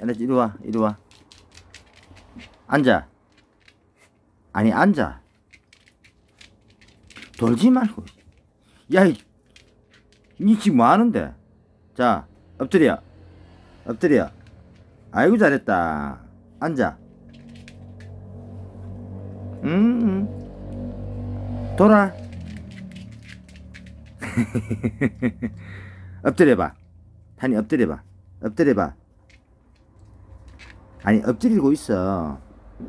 야, 이리 와, 이리 와. 앉아. 아니, 앉아. 돌지 말고. 야, 이, 니 지금 뭐 하는데? 자, 엎드려. 엎드려. 아이고, 잘했다. 앉아. 음, 음. 돌아. 엎드려봐. 탄이 엎드려봐. 엎드려봐. 아니, 엎드리고 있어.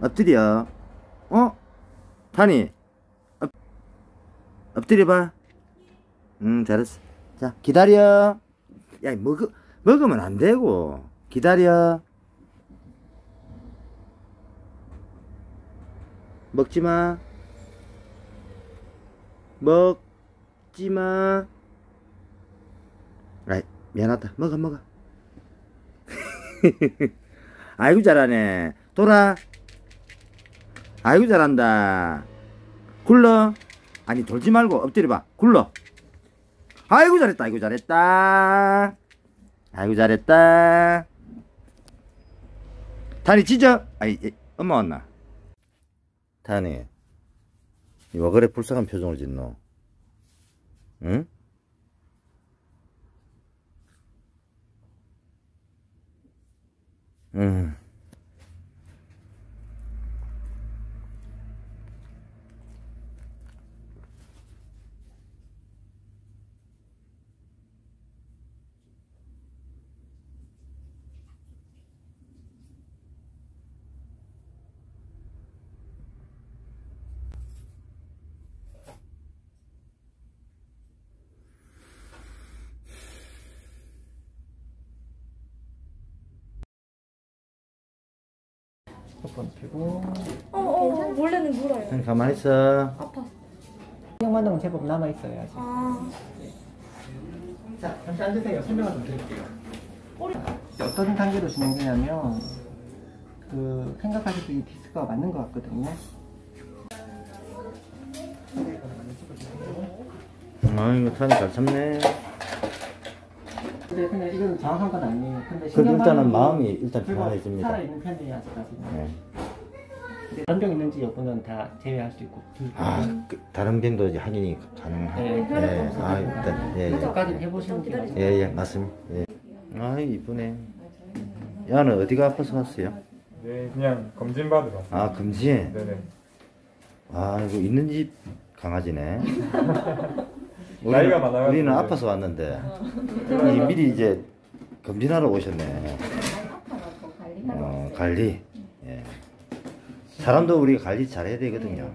엎드려. 어? 탄이. 엎, 엎드려봐. 응, 잘했어. 자, 기다려. 야, 먹, 먹으면 안 되고. 기다려. 먹지 마. 먹지 마. 아이, 미안하다. 먹어, 먹어. 아이고, 잘하네. 돌아. 아이고, 잘한다. 굴러. 아니, 돌지 말고 엎드려봐. 굴러. 아이고, 잘했다. 아이고, 잘했다. 아이고, 잘했다. 다리 찢어. 아이, 예, 엄마 왔나? 다니, 왜 그래 불쌍한 표정을 짓노? 응? 음. 번 펴고 어, 어, 원래는 물어요. 형 가만히 있어. 아파. 영만동 제법 남아 있어요 아직. 아, 자 잠시 앉으세요. 설명을 좀 드릴게요. 어떤 단계로 진행되냐면 그 생각하실 때이 디스크가 맞는 것 같거든요. 아이고, 탄이 잘 참네. 근데 그냥 이건 정확한 건 아니에요. 근데 그래도 일단은 마음이 일단 그리고 편안해집니다. 살아 있는 편이에요 아직까지는. 네. 근데 전병 있는지 여부는 다 제외할 수 있고. 아, 그, 다른 병도 이제 확인이 가능하네. 네. 예, 아, 일단, 예, 예. 그까지 해보시는 게 맞아요. 예, 예, 맞습니다. 예. 아, 이쁘네. 야는 어디가 아파서 왔어요? 네, 그냥 검진 받으러. 왔어요. 아, 금진. 네네. 아, 이거 있는 집 강아지네. 나이가 많아가지고. 우리는 아파서 왔는데, 이 미리 이제 검진하러 오셨네. 어, 관리. 예. 사람도 우리가 관리 잘해야 되거든요.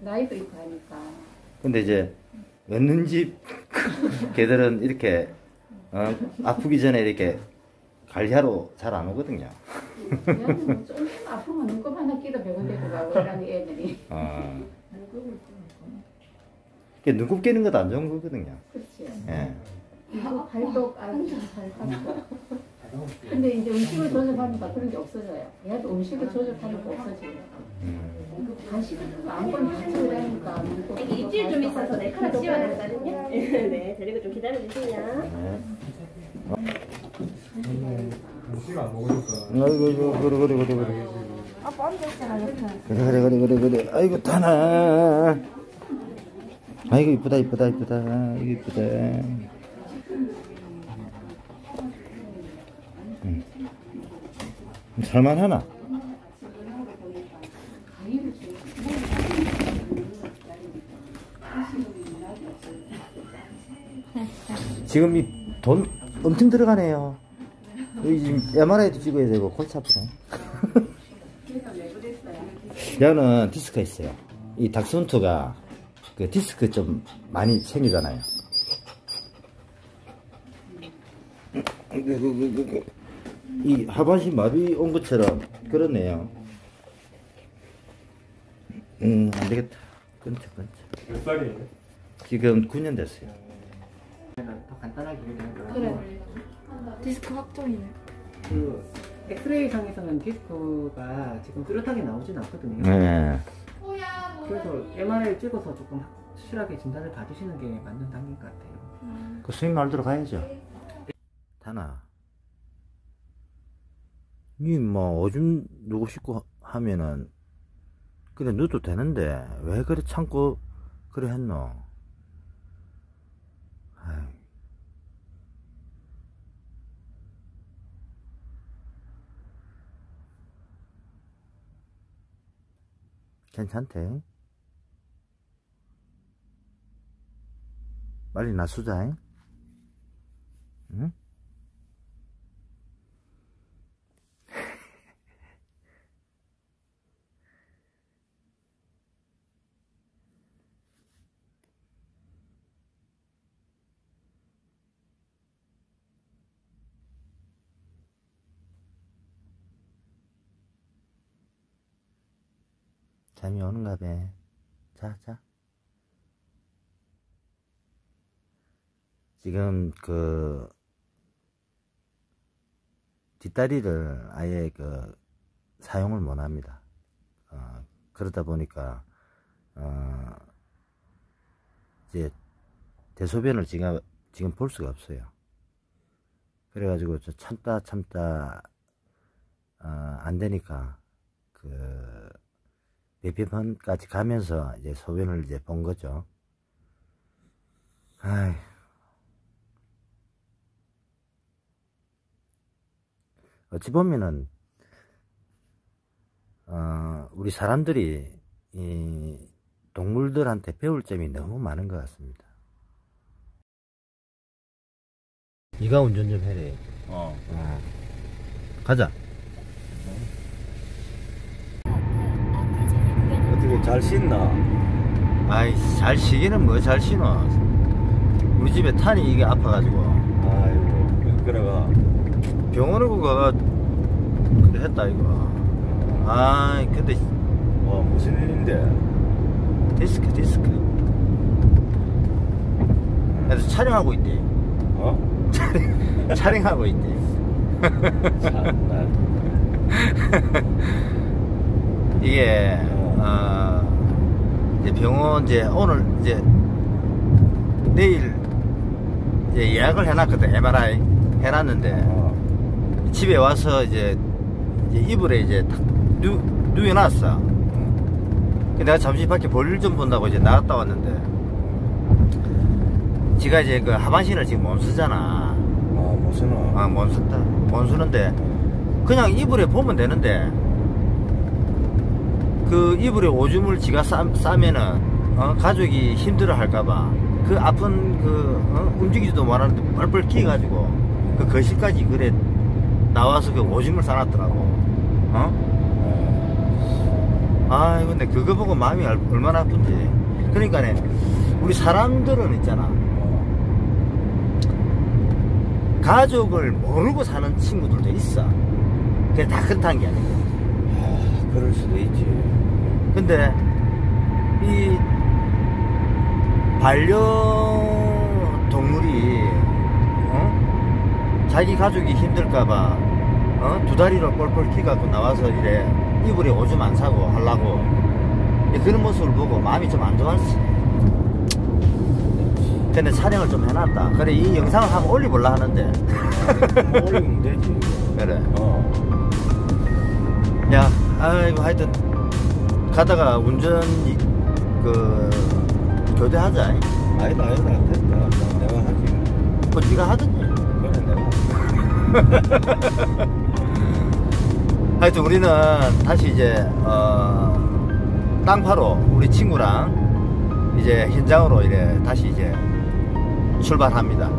나이도 있고 하니까 근데 이제 없는 집 개들은 이렇게 어, 아프기 전에 이렇게 관리하러 잘 안 오거든요. 그냥 뭐좀 아프면 눈곱 하나 끼도 병원 데리고 가고 이러는 애들이 어. 이게 눈곱 깨는 것도 안 좋은 거거든요. 그렇지 예. 이거 아주 잘 탔어 근데 이제 음식을 조절하니까 그런 게 없어져요 얘도 음식을 조절하니까 없어져요 음. 간식을 아무거나 같이 여기 입질 좀 있어서 네 카라 씌워야 되거든요. 네, 데리고 좀 기다려주세요. 네. 음식 안 먹으니까. 아이고, 이거, 그래, 그래, 그래, 그래. 아빠 앉아있잖아, 옆에. 그래, 그래, 그래, 그래, 그래. 아이고, 타나. 아이고, 이쁘다, 이쁘다, 이쁘다. 이거 이쁘다. 음. 살만하나? 지금 이 돈 엄청 들어가네요. 여기 지금 MRI도 찍어야 되고 골치 아프네. 여는 디스크가 있어요. 이 닥스훈트가 그 디스크 좀 많이 생기잖아요. 그, 그, 그. 이 하반신 마비 온 것처럼 그렇네요. 음, 안 되겠다. 끊자, 끊자. 몇 살이에요? 지금 9년 됐어요. 더 간단하게 그래. 디스크 확정이네. 그 엑스레이 상에서는 디스크가 지금 뚜렷하게 나오진 않거든요. 네. 그래서 MRI 찍어서 조금 확실하게 진단을 받으시는 게 맞는 단계인 것 같아요. 그 스님 말대로 가야죠. 다나. 니뭐 오줌 누구 씻고 하면은 그래 넣어도 되는데 왜 그래 참고 그래 했노? 아이. 괜찮대. 빨리 놔수자. 응? 잠이 오는가 봐. 자, 자. 지금 그 뒷다리를 아예 그 사용을 못 합니다. 어, 그러다 보니까 어, 이제 대소변을 지금 지금 볼 수가 없어요. 그래가지고 저 참다 참다 어, 안 되니까 그 배변판까지 가면서 이제 소변을 이제 본 거죠. 아이. 어찌 보면은 어, 우리 사람들이 이 동물들한테 배울 점이 너무 많은 것 같습니다. 네가 운전 좀 해래. 어. 어. 가자. 어떻게 잘 씻나? 아이 잘 쉬기는 뭐 잘 쉬노. 우리 집에 탄이 이게 아파가지고 병원을 가가 그래 했다 이거. 아 근데 와 무슨 일인데? 디스크 디스크. 그래서 촬영하고 있대. 어? 촬영하고 있대. 이게 어, 이제 병원 이제 오늘 이제 내일 이제 예약을 해놨거든 MRI 해놨는데 어. 집에 와서 이제, 이제 이불에 이제 탁 누, 누워놨어. 내가 잠시 밖에 볼일 좀 본다고 이제 나갔다 왔는데 지가 이제 그 하반신을 지금 못 쓰잖아. 어 어? 아, 못 썼다. 못 쓰는데 그냥 이불에 보면 되는데 그 이불에 오줌을 지가 싸, 싸면은 어, 가족이 힘들어 할까봐 그 아픈 그 어, 움직이지도 못하는데 뻘뻘 끼가지고 그 거실까지 그래 나와서 그 오줌을 싸놨더라고. 어? 아, 근데 그거 보고 마음이 얼- 얼마나 아픈지. 그러니까 네, 우리 사람들은 있잖아. 가족을 모르고 사는 친구들도 있어. 그게 다 그렇다는 게 아니고. 아, 그럴 수도 있지. 근데, 이, 반려동물이, 어? 자기 가족이 힘들까봐, 어? 두 다리로 뻘뻘 키갖고 나와서 이래, 이불에 오줌 안 사고 하려고, 그런 모습을 보고 마음이 좀 안 좋았어. 근데 촬영을 좀 해놨다. 그래, 이 영상을 한번 올려볼라 하는데. 뭐 올리면 되지. 그래. 어. 야, 아이고, 하여튼, 가다가 운전, 이- 그, 교대하자. 아니다 아니다 됐다. 내가 하지. 뭐, 네가 내가. 하여튼, 우리는 다시 이제, 어, 땅파로 우리 친구랑 이제 현장으로 이래 다시 이제 출발합니다.